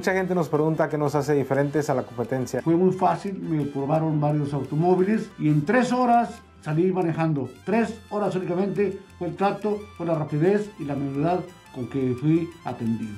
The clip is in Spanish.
Mucha gente nos pregunta qué nos hace diferentes a la competencia. Fue muy fácil, me probaron varios automóviles y en tres horas salí manejando. Tres horas únicamente fue el trato, fue la rapidez y la manualidad con que fui atendido.